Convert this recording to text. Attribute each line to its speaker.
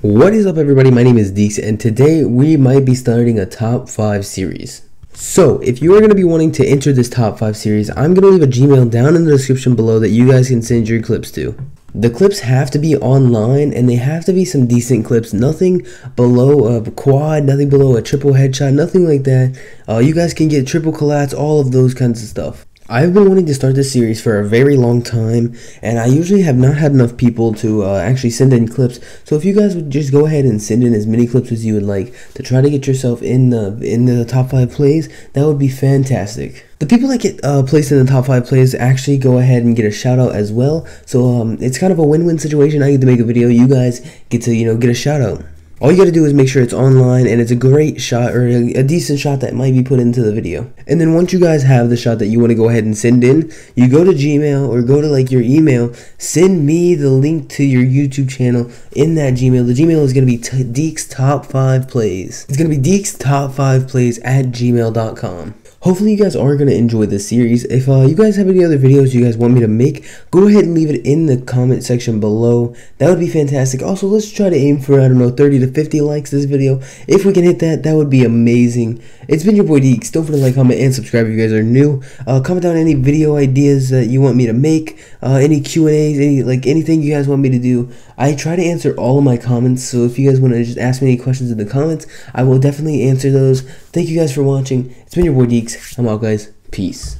Speaker 1: What is up everybody, my name is Deaks and today we might be starting a top 5 series. So, if you are going to be wanting to enter this top 5 series, I'm going to leave a Gmail down in the description below that you guys can send your clips to. The clips have to be online and they have to be some decent clips, nothing below a quad, nothing below a triple headshot, nothing like that. Uh, you guys can get triple collats, all of those kinds of stuff. I've been wanting to start this series for a very long time, and I usually have not had enough people to uh, actually send in clips. So if you guys would just go ahead and send in as many clips as you would like to try to get yourself in the in the top five plays, that would be fantastic. The people that get uh, placed in the top five plays actually go ahead and get a shout out as well. So um, it's kind of a win-win situation. I get to make a video, you guys get to you know get a shout out. All you gotta do is make sure it's online and it's a great shot or a, decent shot that might be put into the video. And then once you guys have the shot that you want to go ahead and send in, you go to Gmail or go to like your email, send me the link to your YouTube channel in that Gmail. The Gmail is gonna be Deaks Top 5 Plays. It's gonna be Deaks Top 5 Plays at gmail.com. Hopefully you guys are going to enjoy this series. If uh, you guys have any other videos you guys want me to make, go ahead and leave it in the comment section below. That would be fantastic. Also, let's try to aim for, I don't know, 30 to 50 likes this video. If we can hit that, that would be amazing. It's been your boy Deaks. Don't forget to like, comment, and subscribe if you guys are new. Uh, comment down any video ideas that you want me to make, uh, any Q&As, any like anything you guys want me to do. I try to answer all of my comments, so if you guys want to just ask me any questions in the comments, I will definitely answer those. Thank you guys for watching. It's been your boy Deaks. I'm out, guys. Peace.